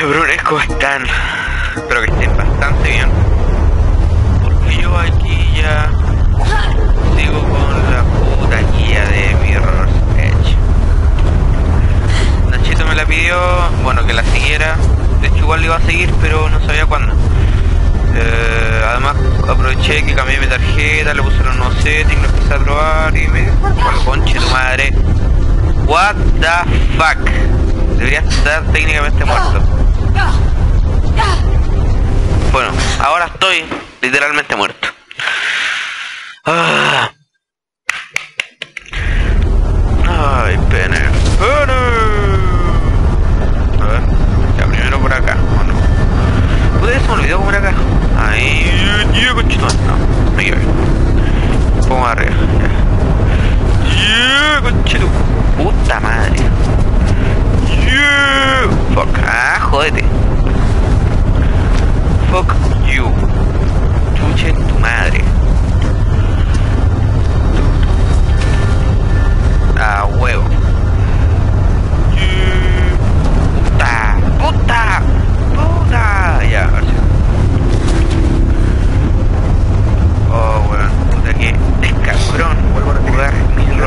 Cabrones, ¿cómo están? Espero que estén bastante bien. Porque yo aquí ya sigo con la puta guía de Mirror's Edge. Nachito me la pidió, bueno, que la siguiera. De hecho, igual le iba a seguir, pero no sabía cuándo. Eh, además, aproveché que cambié mi tarjeta, le puse los nuevos settings, lo empecé a probar y me dijo, conche tu madre. What the fuck? Debería estar técnicamente muerto. Bueno, ahora estoy literalmente muerto. Ah. Ay, pene. Pene. A ver, ya primero por acá, ¿o no? Pude se me olvidó por acá. Ahí, yo conchito. No, me equivoqué. Pongo arriba, ya. Conchito. Puta madre. Fuck. Ah, jodete. Fuck you. Chuche tu madre. Ah, huevo. Puta. Puta. Puta. Ya, a ver si- Oh, weón. Puta que es cabrón. Vuelvo a. Jugar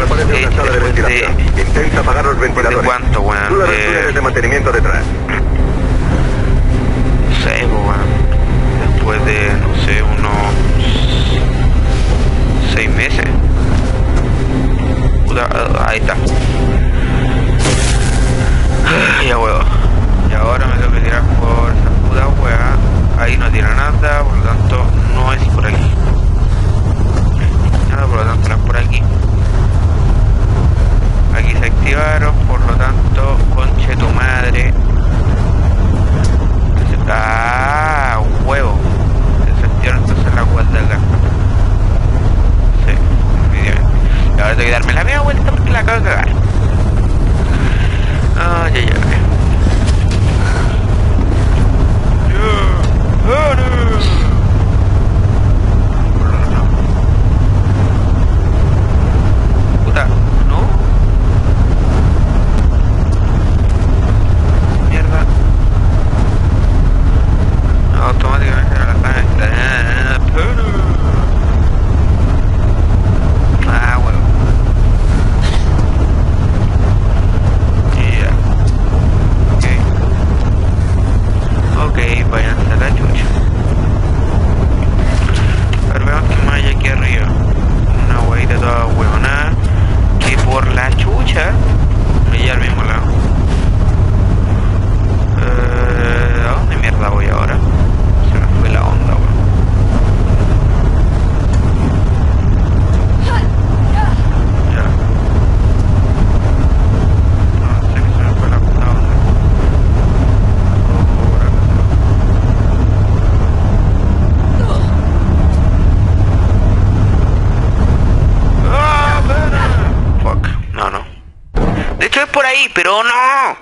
después de... ventilación. Intenta apagar los ¿Después de ventiladores. cuánto, weón? Tú las Eh, de mantenimiento detrás. No sé, weón. Después de, no sé, unos seis meses. Puta, ah, ahí está. Ah, Ya huevo. Y ahora me tengo que tirar por esa puta weá. Ahí no tira nada, por lo tanto no es por aquí. Nada, por lo tanto no es por aquí. Aquí se activaron, por lo tanto, conche tu madre. Ah, huevo. Se activaron entonces las weas de acá. Sí, definitivamente. Y ahora tengo que darme la media vuelta porque la acabo de cagar. Ay, ay, ay. Ya. Ah, no. Puta, ¿no? Mierda. Automáticamente la está. Ah, huevo. Ya. Ok. Ok, váyanse a la chucha. A ver, veamos que más hay aquí arriba. Una huevita toda huevona. Que por la chucha. Me lleva al mismo lado. Eh, ¿A dónde mierda voy ahora? Se me fue la onda, weón. Ya. No sé que se me fue la puta onda. Oh, por acá. ¡Ah, espera! Fuck, no, no. De pero no.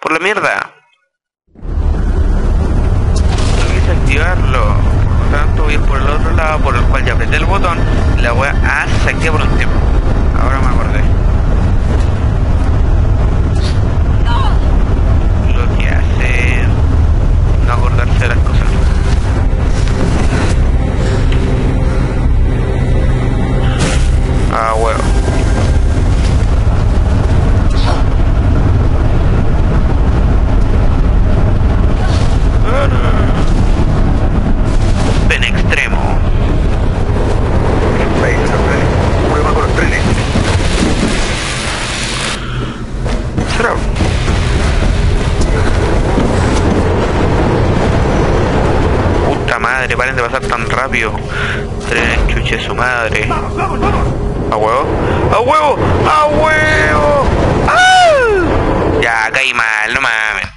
Por la mierda. Tengo que desactivarlo. Por lo tanto voy a ir por el otro lado, por el cual ya apreté el botón. y La wea se activa por un tiempo. Rápido. Trenes chuche su madre. ¿A huevo? ¡A huevo! ¡A huevo! ¡Ah! Ya, caí mal, no mames.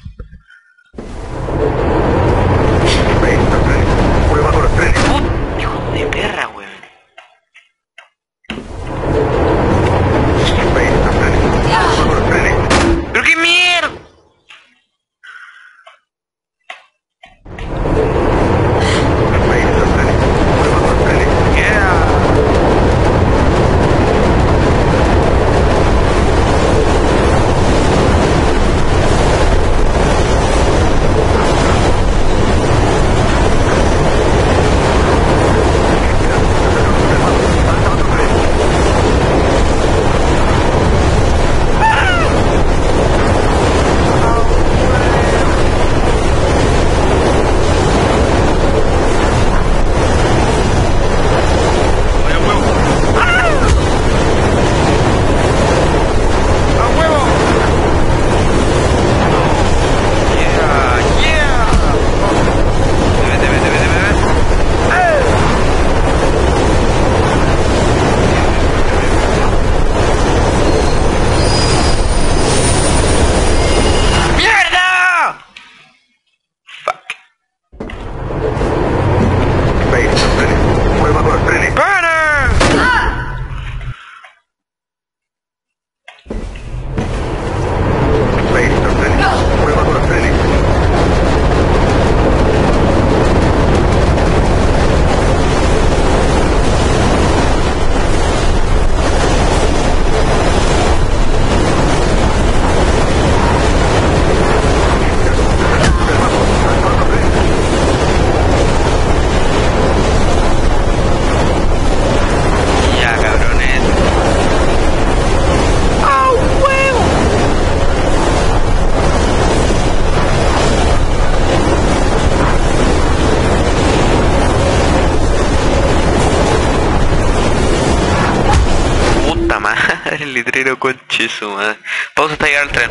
Febrero, conche su madre. Pausa hasta llegar al tren.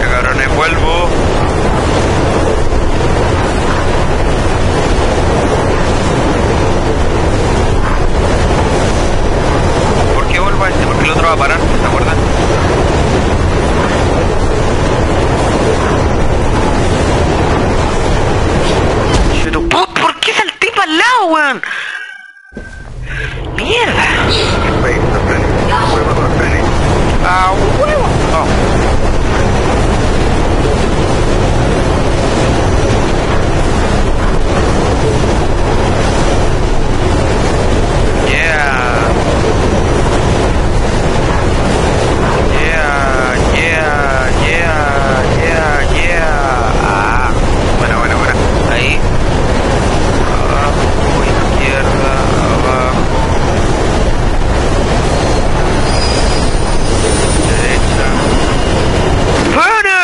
Ya cabrones, vuelvo. ¿Por qué vuelvo a este? Porque el otro va a parar, ¿se acuerdan? Chuto, put, ¿por qué salté para al lado, weón? Mierda. Veis los trenes. Prueba con los trenes. Ah, huevo. Oh. Yeah. Yeah, yeah, yeah, yeah, yeah. Ah, bueno, bueno, bueno. Ahí. Abajo, izquierda, abajo. Derecha. ¡Fuera!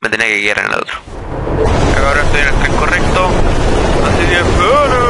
Me que guiar en el otro. Ahora estoy en el tren correcto. Así que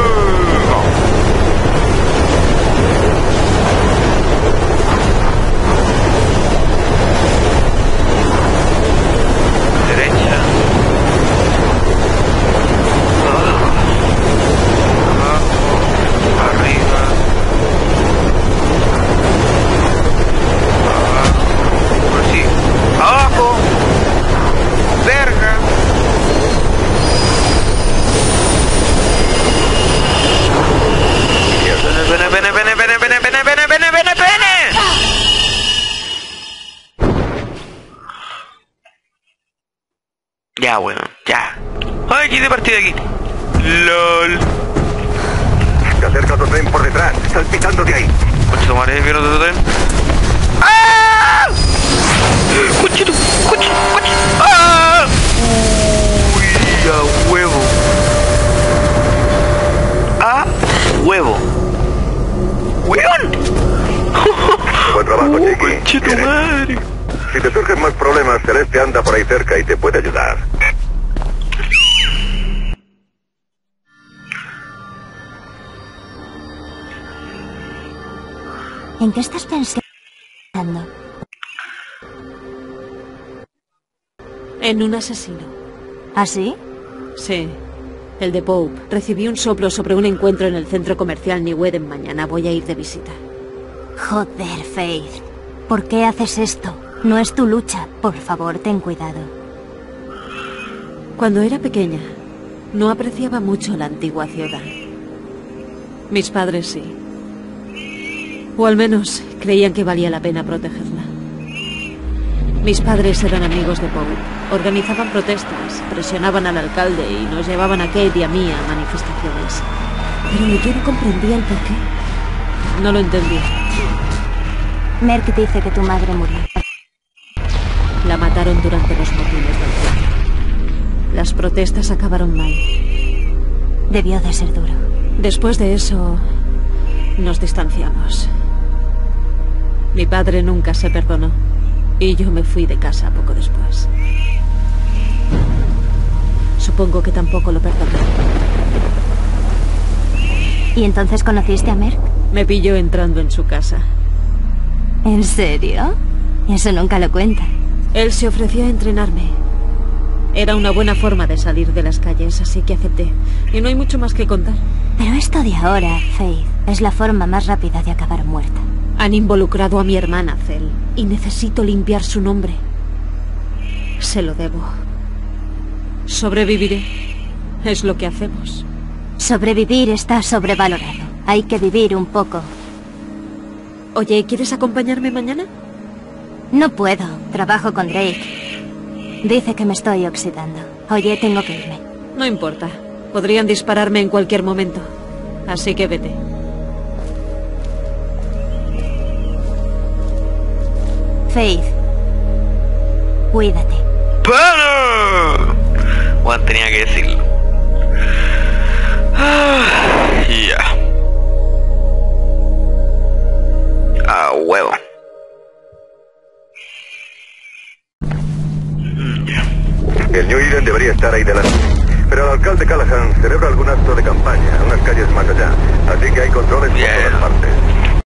Ya, weón, ya. Ay, quité partida aquí. LOL. Se acerca otro tren por detrás. Salpicando de ahí. Coche tu madre, ¿vieron tu tren? ¡Ah! ¡Coche! ¡Coche! ¿En qué estás pensando? En un asesino. ¿Ah, sí? Sí. El de Pope. Recibí un soplo sobre un encuentro en el centro comercial New Eden mañana. Voy a ir de visita. Joder, Faith. ¿Por qué haces esto? No es tu lucha. Por favor, ten cuidado. Cuando era pequeña, no apreciaba mucho la antigua ciudad. Mis padres sí. O al menos creían que valía la pena protegerla. Mis padres eran amigos de Pope. Organizaban protestas, presionaban al alcalde y nos llevaban a Kate y a mí a manifestaciones. Pero yo no comprendía el porqué. No lo entendía. Merck dice que tu madre murió. La mataron durante los motines del pueblo. Las protestas acabaron mal. Debió de ser duro. Después de eso, nos distanciamos. Mi padre nunca se perdonó y yo me fui de casa poco después. Supongo que tampoco lo perdonó. ¿Y entonces conociste a Merck? Me pilló entrando en su casa. ¿En serio? Eso nunca lo cuenta. Él se ofreció a entrenarme. Era una buena forma de salir de las calles, así que acepté. Y no hay mucho más que contar. Pero esto de ahora, Faith, es la forma más rápida de acabar muerta. Han involucrado a mi hermana, Cel, y necesito limpiar su nombre. Se lo debo. Sobreviviré. Es lo que hacemos. Sobrevivir está sobrevalorado. Hay que vivir un poco. Oye, ¿quieres acompañarme mañana? No puedo. Trabajo con Drake. Dice que me estoy oxidando. Oye, tengo que irme. No importa. Podrían dispararme en cualquier momento. Así que vete. Faith. Cuídate. ¡Para! Juan tenía que decirlo. Ah, Ya. A huevo. Mm, ya. El New Eden debería estar ahí delante. Pero el alcalde Callahan celebra algún acto de campaña, unas calles más allá. Así que hay controles por todas partes.